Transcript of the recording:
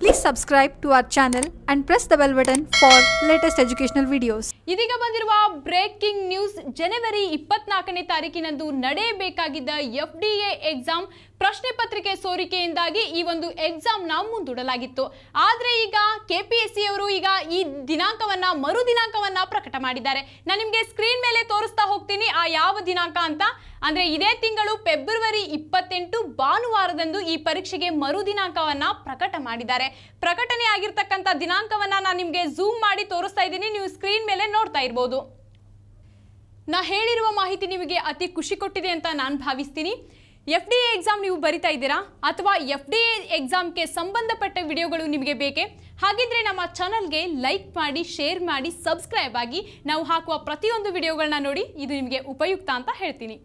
subscribe to our channel and press the bell button for latest educational videos ಇದೀಗ ಬಂದಿರುವ breaking news ಜನವರಿ ಇಪ್ಪತ್ನಾಲ್ಕನೇ ತಾರೀಕಿನಂದು ನಡೆಯಬೇಕಾಗಿದ್ದ ಎಫ್ ಡಿ ಎ ಎಕ್ಸಾಮ್ ಪ್ರಶ್ನೆ ಪತ್ರಿಕೆ ಸೋರಿಕೆಯಿಂದಾಗಿ ಈ ಒಂದು ಎಕ್ಸಾಮ್ನ ಮುಂದೂಡಲಾಗಿತ್ತು. ಆದರೆ ಈಗ ಕೆಪಿಎಸ್ಸಿ ಅವರು ಈಗ ಈ ದಿನಾಂಕವನ್ನ ಮರು ದಿನಾಂಕವನ್ನ ಪ್ರಕಟ ಮಾಡಿದ್ದಾರೆ. ನಾನು ನಿಮಗೆ ಸ್ಕ್ರೀನ್ ಮೇಲೆ ತೋರಿಸ್ತಾ ಹೋಗ್ತೀನಿ. ಆ ಯಾವ ದಿನಾಂಕ ಅಂತ ಅಂದ್ರೆ ಇದೇ ತಿಂಗಳು ಫೆಬ್ರವರಿ ಇಪ್ಪತ್ತೆಂಟು ಭಾನುವಾರದಂದು ಈ ಪರೀಕ್ಷೆಗೆ ಮರು ದಿನಾಂಕವನ್ನ ಪ್ರಕಟ ಮಾಡಿದ್ದಾರೆ. ಪ್ರಕಟಣೆ ಆಗಿರ್ತಕ್ಕಂಥ ದಿನಾಂಕವನ್ನ ನಾನು ನಿಮಗೆ ಝೂಮ್ ಮಾಡಿ ತೋರಿಸ್ತಾ ಇದ್ದೀನಿ. ನೀವು ಸ್ಕ್ರೀನ್ ಮೇಲೆ ನೋಡ್ತಾ ಇರ್ಬೋದು. ನಾ ಹೇಳಿರುವ ಮಾಹಿತಿ ನಿಮಗೆ ಅತಿ ಖುಷಿ ಕೊಟ್ಟಿದೆ ಅಂತ ನಾನು ಭಾವಿಸ್ತೀನಿ. ಎಫ್ ಡಿ ಎ ಎಕ್ಸಾಮ್ ನೀವು ಬರಿತಾ ಇದ್ದೀರಾ? ಅಥವಾ ಎಫ್ ಡಿ ಎ ಎಕ್ಸಾಮ್ಗೆ ಸಂಬಂಧಪಟ್ಟ ವಿಡಿಯೋಗಳು ನಿಮಗೆ ಬೇಕೇ? ಹಾಗಿದ್ರೆ ನಮ್ಮ ಚಾನಲ್ಗೆ ಲೈಕ್ ಮಾಡಿ, ಶೇರ್ ಮಾಡಿ, ಸಬ್ಸ್ಕ್ರೈಬ್ ಆಗಿ ನಾವು ಹಾಕುವ ಪ್ರತಿಯೊಂದು ವಿಡಿಯೋಗಳನ್ನ ನೋಡಿ ಇದು ನಿಮಗೆ ಉಪಯುಕ್ತ ಅಂತ ಹೇಳ್ತೀನಿ.